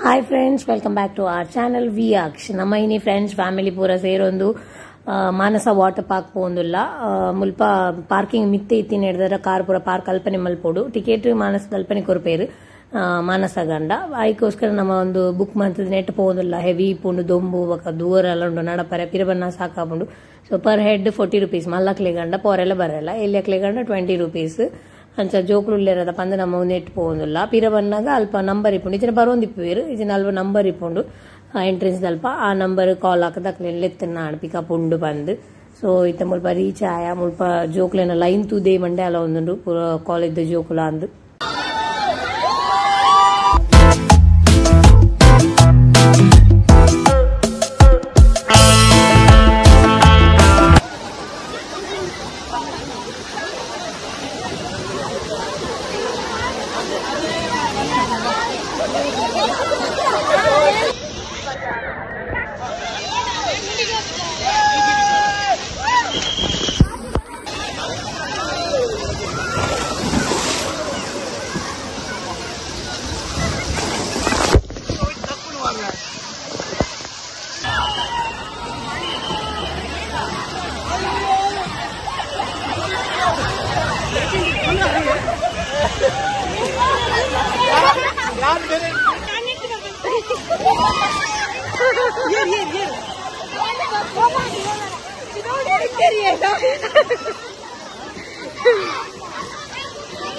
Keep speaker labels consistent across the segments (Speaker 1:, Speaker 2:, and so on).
Speaker 1: Hi friends welcome back to our channel we Aksh ನಮ್ಮ ಇನಿ friends family ಪೂರ ಸೇರೊಂದು ಮಾನಸ water park ಪೋಂದುಲ್ಲ ಮುಲ್ಪ parking ಮಿತ್ತೆ ಇತ್ತಿನ ನಡೆದ್ರೆ ಕಾರ್ ಪೂರ ಪಾರ್ಕ್ ಕಲ್ಪನೆ ಮಲ್ಪೋಡು ಟಿಕೆಟ್ ಮಾನಸ ಕಲ್ಪನೆ ಕೊರಪೇರು ಮಾನಸ ಗಂಡ ಅದಕ್ಕೋಸ್ಕರ ನಮ್ಮ ಒಂದು ಬುಕ್ ಮಾಡ್ತದ ನೆಟ್ ಪೋಂದುಲ್ಲ ಹೆವಿ ಪುಂಡು ದೊಂಬು ಬೊಕ ದೂರ ಎಲ್ಲ ಉಂಡು ನಡಪರೆ ಪಿರಬನ್ನ ಸಾಕಾಪುಂಡು so per head forty rupees ಮಲ್ಲಕ್ಲೆ ಗಂಡ ಪೋರೆಲ್ಲ ಬರಲ್ಲ ಎಲ್ಲಿಯಕ್ಲೆ ಗಂಡ ಟ್ವೆಂಟಿ ರುಪೀಸ್ అంచ జోకులు లేరదా పంద నమ్మ నెట్టుపోదుల్ల పిరవన్నాక అల్ప నంబర్ ఇప్పుడు ఇచ్చిన బరోంది పేరు ఇచ్చిన అల్ప నంబర్ ఇప్పుడు ಎಂಟ್ರೆನ್ಸ್ ದಲ್ಪ ಆ ನಂಬರ್ ಕಾಲ್ ಹಾಕದಕ್ಲೆ ಲೆತ್ತನ್ನ ಆಡ್ಪಿಕ ಪುಂಡು ಬಂದು ಸೊ ಇತ್ತ ಮುಲ್ಪ ರೀಚ್ ಆಯ ಮುಲ್ಪ ಜೋಕ್ಲೆನ ಲೈನ್ ತೂದೇ ಮಂಡೆ ಅಲ್ಲ ಒಂದುಂಡು ಕಾಲೇಜ್ದ ಜೋಕುಲ ಅಂದು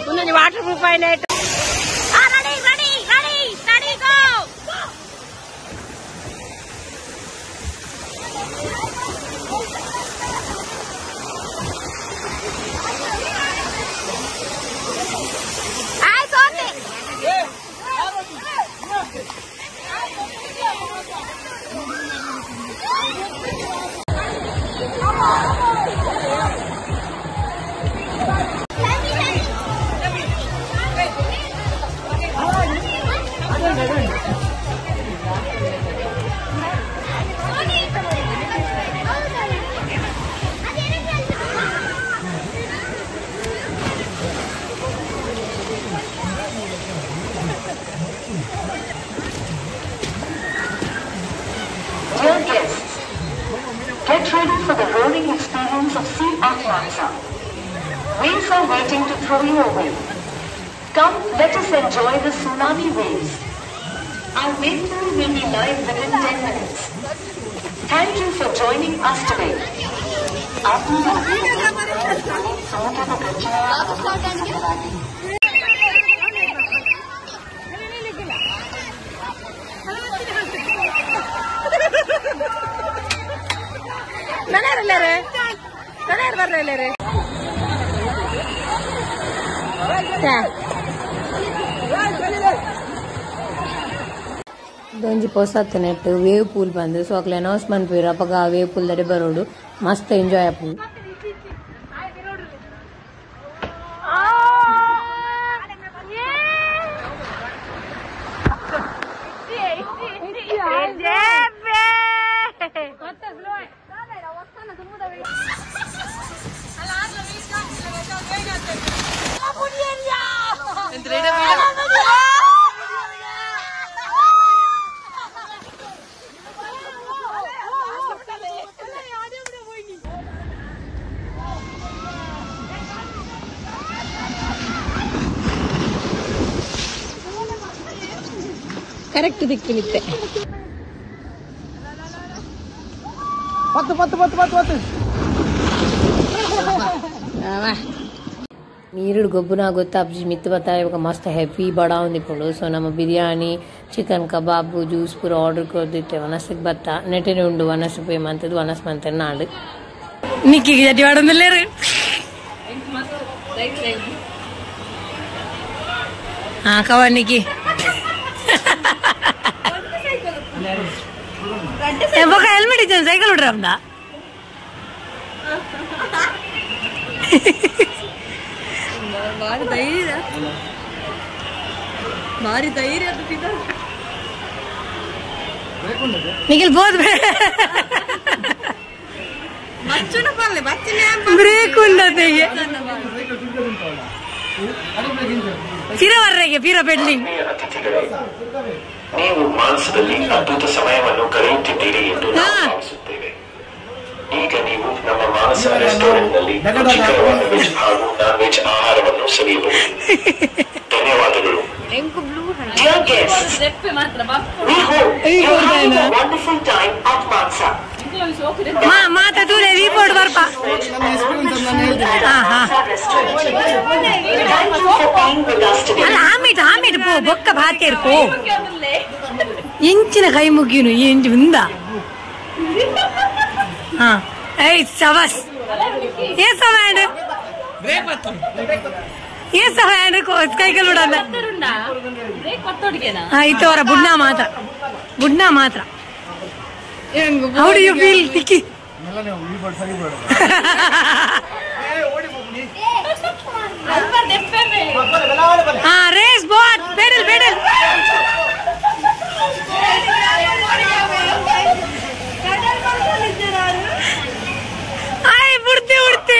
Speaker 2: ఉన్న వాటర్ ప్రూఫ్ అయిన Thank you for joining us today.
Speaker 3: நல்லாரு
Speaker 1: ಇದೊಂಜಿ ಹೊಸತ್ ನೆಟ್ ವೇವ್ ಪೂಲ್ ಬಂದು ಸೊ ಅಕ್ಲೆ ಅನೌನ್ಸ್ಮೆಂಟ್ ಪೀರು ಅಪಗ ಆ ವೇವ್ ಪೂಲ್ ದಡೆ ಬರೋಡು ಮಸ್ತ್ ಎಂಜಾಯ್ ಆಪುಂಡು
Speaker 3: ಕರೆಕ್ಟ್ ದಿಕ್ಕಿಲಿತ್ತೆ
Speaker 4: ಪತ್ತು ಪತ್ತು ಪತ್ತು ಪತ್ತು ಪತ್ತು
Speaker 1: ನೀರುಡು ಗೊಬ್ಬುನ ಗೊತ್ತಾಪ್ಜಿ ಮಿತ್ತು ಬತ್ತ ಇವಾಗ ಮಸ್ತ್ ಹೆವಿ ಬಡ ಒಂದಿಪ್ಪುಂಡು ಸೊ ನಮ್ಮ ಬಿರಿಯಾನಿ ಚಿಕನ್ ಕಬಾಬ್ ಜ್ಯೂಸ್ ಪೂರ ಆರ್ಡರ್ ಕೊಡ್ದಿತ್ತೆ ವನಸ್ಸಿಗೆ ಬತ್ತ ನೆಟ್ಟಿನ ಉಂಡು ವನಸ್ ಪೇ ಮಂತದ್ದು ವನಸ್ ಮಂತ ನಾಡು
Speaker 3: ನಿಕ್ಕಿಗೆ ಜಟಿ ಮಾಡೋದಿಲ್ಲೇರು ಹಾ ಕವ ನಿಕ್ಕಿ ಬೊಕ ಹೆಲ್ಮೆಟ್ ಇದ್ದಾನೆ ಸೈಕಲ್ ಬಿಡ್ರ ಅಮ್ದ
Speaker 5: ಭಾರಿ ಧೈರ್ಯ ಭಾರಿ ಧೈರ್ಯ ಅದು ತಿಂದ
Speaker 3: ನಿಖಿಲ್ ಬೋದ್
Speaker 5: ಮಚ್ಚುನ ಪಲ್ಲೆ ಬಚ್ಚಿನ
Speaker 3: ಬ್ರೇಕ್ ಉಂಡತೆಗೆ
Speaker 1: ಫಿರ ಪೆಂಡಿಂಗ್
Speaker 6: ಫಿರ ಅತಿಥಿಗಳೇ ನೀವು ಮಾನಸದಲ್ಲಿ ಅದ್ಭುತ ಸಮಯವನ್ನು ಕಳೆಯುತ್ತಿದ್ದೀರಿ ಎಂದು ನಾವು. ಭಾವಿಸುತ್ತೇವೆ. ಈಗ ನೀವು ನಮ್ಮ ಮಾನಸ ರೆಸ್ಟೋರೆಂಟ್ನಲ್ಲಿ ರುಚಿಕರವಾದ ವೆಜ್ ಹಾಗೂ ನಾನ್ ವೆಜ್ ಆಹಾರವನ್ನು ಸವಿಯಬಹುದು. ಧನ್ಯವಾದಗಳು.
Speaker 2: Dear guests, we hope you're having a wonderful time at Mansa.
Speaker 1: ಮಾ ಮಾತ ದೂರ ರಿಪೋರ್ಟ್ ಬರ್ಪ. ಅಲ್ಲ ಆಮಿಟ್ ಆಮಿಟ್ ಪೋ ಬೊಕ್ಕ ಭಾತ್ಯರ್ ಇರ್ಕು. ಇಂಚಿನ ಕೈ ಮುಗಿಯುನು ಇಂಚು ಉಂದ ಹಾ. ಏಯ್ ಸವಸ್ ಏ ಸವಾಂಡ್ ಏ ಸವಾಂಡ್
Speaker 5: ಬ್ರೇಕ್ ಕೊಟ್ಟೋಡಿಗೆನಾ
Speaker 1: ಹಾ ಇತ್ತವರ ಬುಡ್ನಾ ಮಾತ್ರ. ಬುಡ್ನಾ ಮಾತ್ರ.
Speaker 2: How do you feel, Tiki?
Speaker 1: हाँ रेस बहुत पेडल पेडल आए उड़ते उड़ते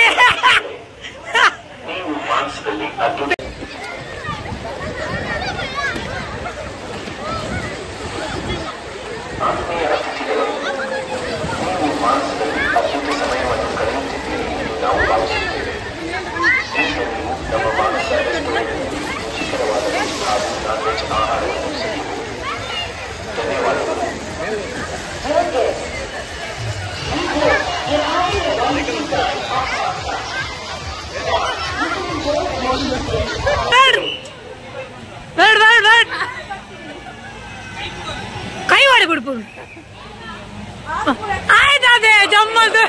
Speaker 1: ಅದೇ ಜಮ್ಮದು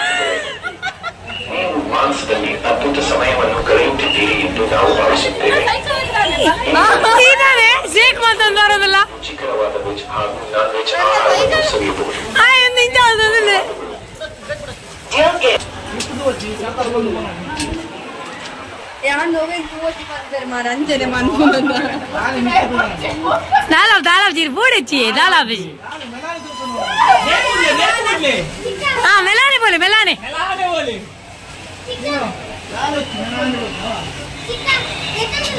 Speaker 6: ನೀವು ಮಾನಸದಲ್ಲಿ ಅದ್ಭುತ ಸಮಯವನ್ನು ಕಳೆಯುತ್ತಿದ್ದೀರಿ ಎಂದು ನಾವು ಭಾವಿಸುತ್ತೇವೆ
Speaker 1: ಇದಾವೆ ಶೇಕ್ ಮಾತಂದು ಬರೋದಿಲ್ಲ
Speaker 6: ರುಚಿಕರವಾದ ವೆಜ್ ಹಾಗೂ ನಾನ್ ವೆಜ್ ಆಹಾರವನ್ನು ಸವಿಯಬಹುದು
Speaker 1: ಆಯ್ ನಿಂಜ ಅದೊಂದಿಲ್ಲ
Speaker 2: Dear guests,
Speaker 5: ಯಾನ್ ಹೋಗಿ ತೂವತ್ತಿ ಬಂದರೆ ಮಾರ ಅಂಜನೆ ಮನ್ಕೊಂಡ
Speaker 1: ದಾಲಾವ್ ದಾಲಾವ್ ಜೀರ್ ಬೂಡೆಚ್ಚಿ ದಾಲಾವ್ ಬಿಜಿ ಹಾ ಮೆಲಾನೆ ಬೋಲೆ ಮೆಲಾನೆ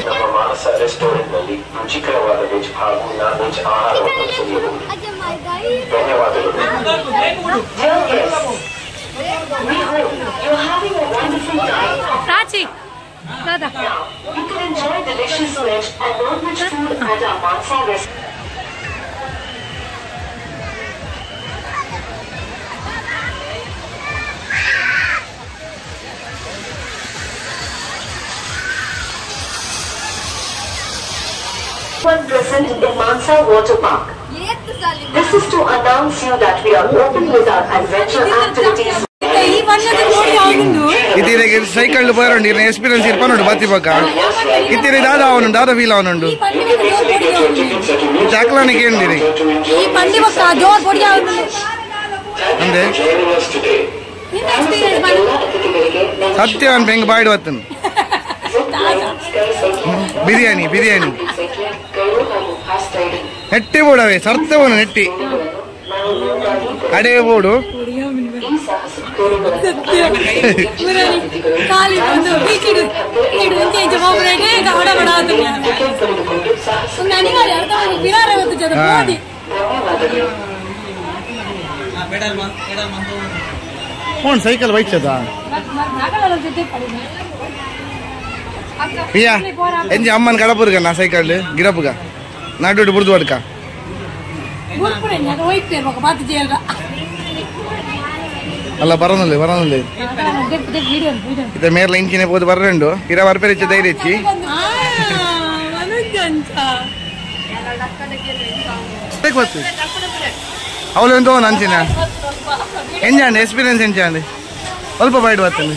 Speaker 6: ನಮ್ಮ ಮಾನಸ ರೆಸ್ಟೋರೆಂಟ್ನಲ್ಲಿ ರುಚಿಕರವಾದ ವೆಜ್ ಹಾಗೂ ನಾನ್ ವೆಜ್ ಆಹಾರವನ್ನು ಸವಿಯಬಹುದು ಧನ್ಯವಾದಗಳು
Speaker 2: dear guests, we hope you're having a wonderful time.
Speaker 1: ರಾಚಿ Dada
Speaker 2: Now, you can enjoy delicious veg and non-veg food at our Mansa restaurant. one present in Mansa Water Park. This is to announce you that we are open with our adventure activities.
Speaker 4: ఇతనికి cycle పోయారండి నేను experience ఇర్పనుండు బతిపక్క ఇతని దాదా అవునుండు దాదా feel అవునుండు
Speaker 1: జాక్లానికి ఏంటి
Speaker 4: అంతే సత్యం అని బెంగ Boyd వస్తుంది బిర్యానీ బిర్యానీ నెట్టి పోడవే సర్త పోను నెట్టి అడే పోడు
Speaker 1: ಖಾಲಿ ಒಂದು ಬೀಚಿಡು ಇಡು
Speaker 4: ஐயா எஞ்சி அம்மன் கடப்பு இருக்கா நான் சைக்கிள் கிடப்புக்கா
Speaker 1: நாட்டு விட்டு புரித்து படுக்கா
Speaker 4: అలా
Speaker 1: పర్వాలేదు పర్వాలేదు
Speaker 4: ఇత మేరలో ఇంకినే పోతే పర్వాలండు ఇరవై వరకు ఇచ్చే ధైర్యం ఇచ్చి. అవులు ఎంతో మంచినా ఏం చేయండి ఎక్స్పీరియన్స్ ఏం చేయండి? అల్ప
Speaker 5: బయట వస్తుంది.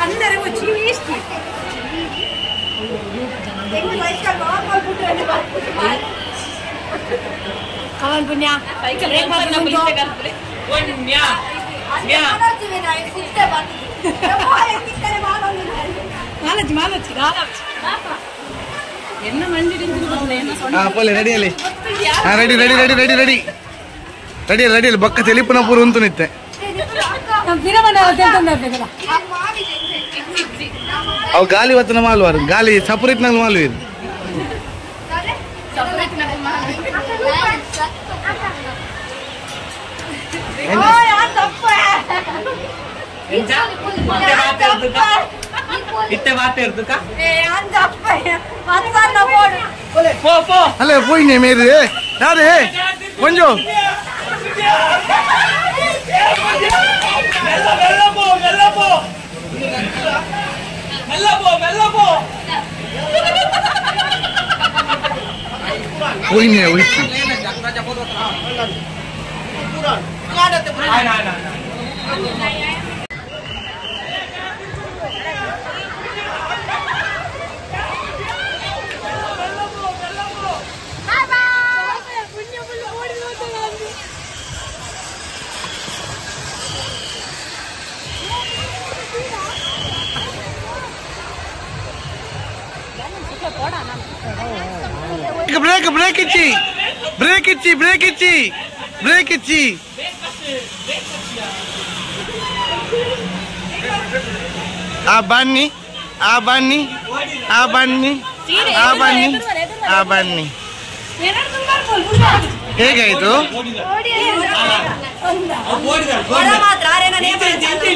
Speaker 5: ಮತ್ತೆ
Speaker 4: ದೀಪ ಜೂಮ್ ದಾನೆ ಮಾದ ಹೋಗಿದ್ದಿಲ್ಲ ಅಪ್ಪ ನಾವೇ పోయి ನಾನು ನಿಕ್ಲೇ ಮಲ್ಲರ
Speaker 1: ಅಂದ್ ಅಣ್ಣ ನೀವು ಈ ಬೋಲ್ ಯು ಕ್ಯಾನ್ ಡೂ ಇಟ್
Speaker 5: ಎಟ್ಟೇರ್ದು ಪೂರ್ಣ ಗಾಡಿ ಸೈಡ್ ಮಾತ್ರ ಪಿರವನ್ನ ಎಕ್ಸ್ಪೀರಿಯನ್ಸ್ ಅಂತ ಅನ್ಕೊಳ್ಳಿ
Speaker 1: you can do it Kavan ಪುಣ್ಯ ಮಾಲಚ್ಚಿ ಮಾಲಚ್ಚಿ
Speaker 4: ಹಾ ಪೋಲೆ ರೆಡಿ ಅಲ್ಲಿ ಹಾ ರೆಡಿ ರೆಡಿ ರೆಡಿ ರೆಡಿ மெல்ல மெல்ல போ மெல்ல போ மெல்ல போ மெல்ல
Speaker 7: போ कोई
Speaker 4: नहीं है वही पूरा ना ना ना బ్రేక్ బ్రేక్ ఇచ్చి బ్రేక్ ఇచ్చి బ్రేక్ ఇచ్చి బ్రేక్ ఇచ్చి ఆ బన్ని ఆ బన్ని ఆ బన్ని ಆ ಬನ್ನಿ ಆ ಬನ್ನಿ ಹೇಗಾಯ್ತು ಎಂಜಂಡಿ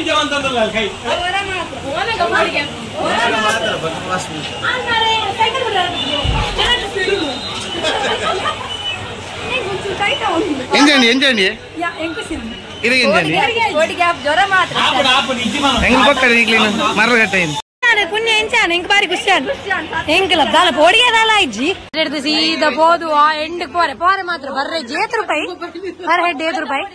Speaker 4: ಇದು ಎಂಜಂಡಿ
Speaker 5: ಜ್ವರ ಮಾತ್ರ.
Speaker 4: ಹೆಂಗ್ ಮರಗಟ್ಟ ಏನು
Speaker 1: ಪುಣ್ಯ ಎಂಚಾನ ಹೆಂಗ್ ಬಾರಿ ಖುಷಿಯಾನ್ ಹೆಂಗಿಲ್ಲ ದಾಲ ಪೋಡಿಗೆ ದಾಲ ಇಜ್ಜಿ ಹಿಡ್ದು ಸೀದಾ పోదు ఆ ఎండుకు పోరే పోరే మాత్రం బర్రె చేతి రూపాయి పర్ హెడ్ ఏది రూపాయి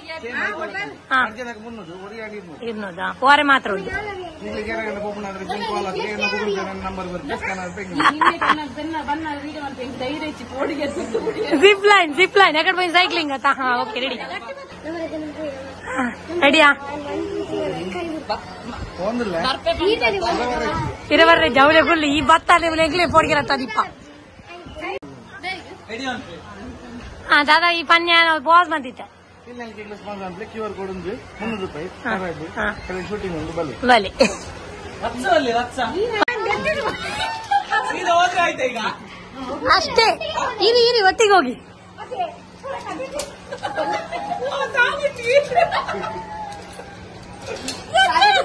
Speaker 1: ఇన్నోదా పోరే మాత్రం ఉంది జిప్ లైన్ జిప్ లైన్ ఎక్కడ పోయి సైక్లింగ్ ఓకే రెడీ రెడీయా ಇರವರ್ರೆ ಜವಳಿ ಗುಳ್ಳಿ ಈ ಭತ್ತ ನೀವು ಎಂಗ್ಲೇ ಪೋಡಿಗೆ ದಿಪ್ಪ ಹಾ ದಾದಾ ಈ ಪನ್ಯ ಬಾಸ್ ಬಂದಿತ್ತೆ
Speaker 4: ಕ್ಯೂ ಆರ್ ಕೋಡ್ ಒಂದು ಮುನ್ನೂರು ರೂಪಾಯಿ.
Speaker 1: ಹಾ.
Speaker 4: ಶೂಟಿಂಗ್ ಒಂದು ಬಲ್ಲೆ
Speaker 1: ಬಲಿ ಅಷ್ಟೇ. ಇರಿ ಇರಿ ಒಟ್ಟಿಗೆ ಹೋಗಿ.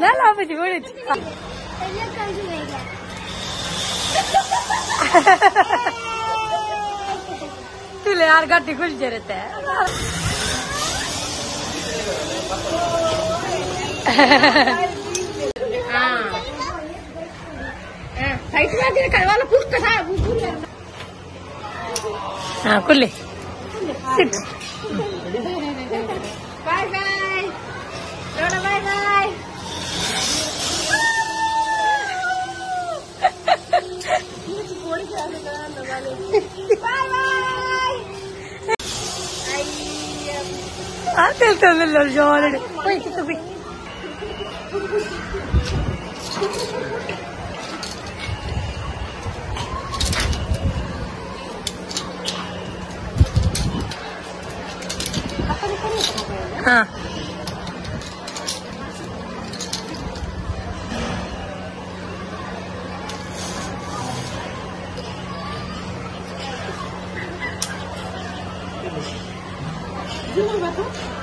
Speaker 1: Ne laf edeyim öyle çık. Tüle arka tıkıl cerete. Fight में तेरे
Speaker 5: करवाला कुछ कसा हाँ कुल्ले
Speaker 1: सिट ആ കേൾക്കുന്നില്ല ജോലി. പോയി തുപ്പി ആ.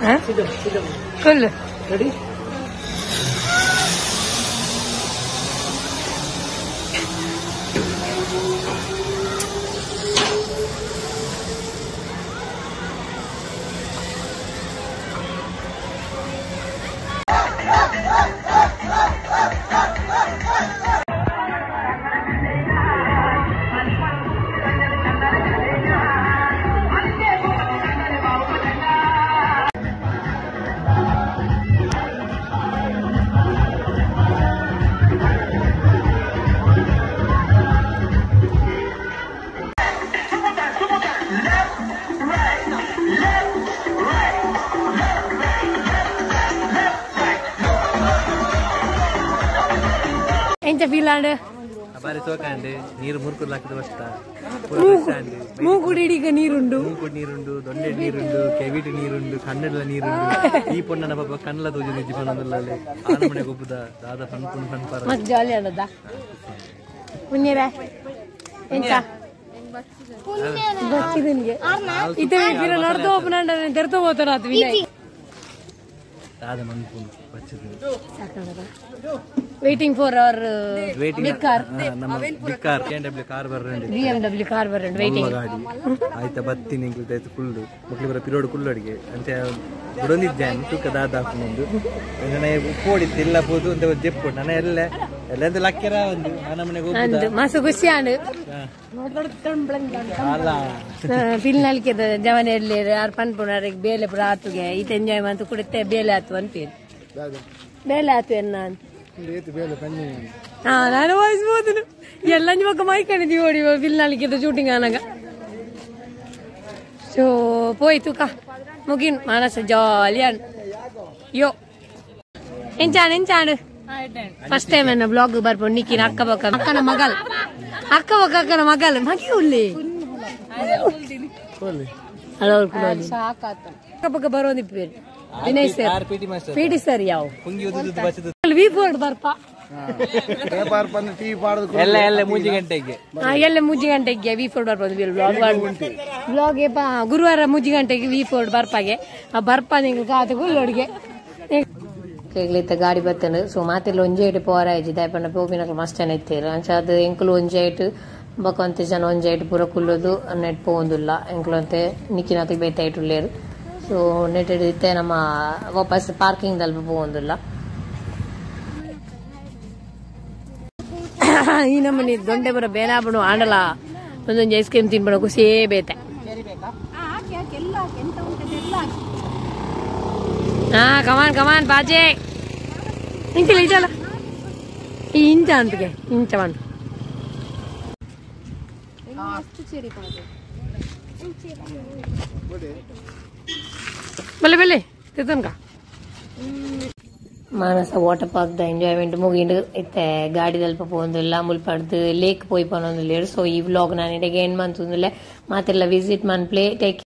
Speaker 1: ها؟ كله
Speaker 4: ಬಾರಿ ತೋಕಂಡೆ ನೀರು ಹಾಕಿದ
Speaker 1: ನೀರುಂಡು
Speaker 4: ನೀರುಂಡು ದೊಣ್ಣೆ ನೀರುಂಡು ಕೆವಿಟಿ ನೀರುಂಡು ಕನ್ನಡಲ ನೀರುಂಡು ಈ ಪೊಣ್ಣನ ಪಾಪ ಕನ್ನಡ ತೋಜು ನಿಜ್ಜಿ ಪನ್ನೊಂದುಲ್ಲಲೆ ಆನಮನೆ ಗೊಬ್ಬುದ ದಾದ ಫನ್ ಪುನ್ ಫನ್ ಪರ
Speaker 1: ಮಸ್ತ್ ಜಾಲಿ ಅನ್ನದ ಪುಣ್ಯರ ಎಂಚ ಬಚ್ಚಿದ ನಿನ್ಗೆ ಇತ್ತೆ ಫಿರ ನಡ್ದು ಓಪನ್ ತೆರ್ತು ಹೋತಾರ ಅದು ವಿನಯ್
Speaker 4: ದಾದ ಬಚ್ಚಿದ್ದು
Speaker 1: waiting for our
Speaker 4: waiting
Speaker 1: car
Speaker 4: ನಮ್ಮ big car K W car ಬರ್ರಂಡಿ
Speaker 1: B M W car ಬರೋಣ ವೇಟಿಂಗ್
Speaker 4: ಗಾಡಿ. ಆಯ್ತಾ ಬತ್ತೀನಿ ಆಯ್ತು ಫುಲ್ಲು ಮಕ್ಳು ಬರ ಪಿರೋಡ್ ಕುಲ್ಲು ಅಡಿಗೆ. ಅಂತ ಬಿಡೊಂದಿದ್ದೆ ತೂಕ ದಾದ ಹಾಕೊಂಡು ನನ್ನ ಉಪ್ಪೋಡಿ ಇಲ್ಲ ಹೋದು ಅಂತ ಜೆಪ್ಪು ನನ್ನ ಎಲ್ಲ ಎಲ್ಲ ಒಂದು ಲಕ್ಕೆರ ಒಂದು. ನನ್ನ ಮನೆಗೆ
Speaker 1: ಹೋಗಿ
Speaker 4: ಹೋಗುದ
Speaker 1: ಖುಷಿ ಖುಷಿಯಾನು.
Speaker 4: ಅಲ್ಲ.
Speaker 1: ಪಿಲ್ನಲ್ಕಿದ ಜವನೆಯಲ್ಲಿ ಯಾರು ಪನ್ ಪುನರಿಗೆ ಬೇಲೆ ಪುರ ಆತುಗೆ. ಈತ ಎಂಜಾಯ್ ಮಂತು ಕುಡಿತೆ ಬೇಲೆ ಆತು ಅನ್ಪೇರು ಬೇಲೆ ಆತು ಎನ್ನ ಅಂತ. ಹಾ ನಾನು ವಾಯಿಸ್ಬೋದು ಎಲ್ಲ ನಿಮಗ ಮೈಕಣಿದೀವಿ ಓಡಿ ಪಿಲ್ನಲ್ಕಿದ ಶೂಟಿಂಗ್ ಆನಾಗ ಸೊ ಪೋಯ್ತು ಕಾ. ಮುಗಿನ್. ಮಾನಸ ಜಾಲಿಯಾನ್ ಯೋ. ಎಂಚಾಣ್ ಎಂಚಾಣ್. ಫಸ್ಟ್ ಟೈಮ್ ನನ್ನ ಬ್ಲಾಗ್ ಬರ್ಬೋದು. ನಿಕ್ಕಿನ ಅಕ್ಕ ಬಕ್ಕ ಅಕ್ಕನ ಮಗಲ್. ಅಕ್ಕ ಬಕ್ಕ ಅಕ್ಕನ ಮಗಲ್. ಮಗಿ ಉಲ್ಲಿ ಹಲೋ ಅಕ್ಕ ಬಕ್ಕ ಬರೋದಿ ಪೇರು
Speaker 4: Vinay sir.
Speaker 1: P T sir. ಯಾವ ವಿ ಬೋರ್ಡ್ ಬರ್ಪ.
Speaker 4: ಎಲ್ಲ ಎಲ್ಲ ಮೂಜಿ ಗಂಟೆಗೆ.
Speaker 1: ಆ, ಎಲ್ಲ ಗಂಟೆಗೆ ವಿ ಫೋರ್ಡ್ ಬರ್ಬೋದು ಬ್ಲಾಗ್ ಬ್ಲಾಗ್ ಗುರುವಾರ ಮುಜ್ಜಿ ಗಂಟೆಗೆ ವಿ ಫೋರ್ಡ್ ಬರ್ಪಾಗೆ. ಆ ಬರ್ಪ ನಿಂಗೆ ಕಾತು ಗುಲ್ಲೊಡಿಗೆ ಕೇಗ್ಲಿತ್ತ ಗಾಡಿ ಬತ್ತನು. ಸೊ ಮಾತೆಲ್ಲ ಒಂಜೆ ಇಟ್ಟು ಪೋರ ಇಜ್ಜಿ ದಯಪಣ್ಣ ಪೋಪಿನಕ ಮಸ್ತ್ ಜನ ಇತ್ತೀರು. ಅಂಚ ಅದು ಎಂಕುಲು ಒಂಜೆ ಇಟ್ಟು ಬಕೊಂತೆ ಜನ ಒಂಜೆ ಇಟ್ಟು ಪೂರ ಕುಲ್ಲೋದು ನೆಟ್ ಪೋಂದುಲ್ಲ ಎಂಕುಲು ಅಂತೆ ನಿಕ್ಕಿನಕಲು ಬೇತ ಇಟ್ಟುಲ್ಲೇರು ಸೊ ನೆಟ್ ಹಿಡಿದಿತ್ತೆ ನಮ್ಮ ವಾಪಸ್ ಪಾರ್ಕಿಂಗ್ ದಲ್ಪ ಪೋಂದುಲ್ಲ ಈ ನಮ್ಮನೆ ದೊಂಡೆ ಬರ ಬೇನಾಬಣು ಆಡಲ್ಲ ಒಂದೊಂದು ಐಸ್ ಕ್ರೀಮ್ ತಿನ್ಬಿಡೋಕು ಖುಷಿಯೇ ಬೇತೆ. ಹಾ ಕಮಾನ್ ಕಮಾನ್ ಬಾಜೆ. ಇಂಚಿಲ್ಲ ಇದಲ್ಲ ಈ ಇಂಚ ಅಂತಿಗೆ ಇಂಚ ಮಣ್ಣು ಬಲೆ ಬಲೆ ತಿತ್ತನ್ಕ ಮಾನಸ ವಾಟರ್ ಪಾರ್ಕ್ ದ ಎಂಜಾಯ್ಮೆಂಟ್ ಮುಗಿಂಡು ಇತ್ತೆ ಗಾಡಿ ದಲ್ಪ ಪೋಂದಿಲ್ಲ ಮುಲ್ಪಡ್ದು ಲೇಕ್ ಪೋಯ್ ಪನೊಂದಿಲ್ಲ ಸೊ ಈ ವ್ಲಾಗ್ ನಾನು ಇಡೆಗೆ ಏನ್ ಮಂತಂದಿಲ್ಲ ಮಾತೆಲ್ಲ ವಿಸಿಟ್ ಮನ್ ಪ್ಲೇ ಟೇಕ್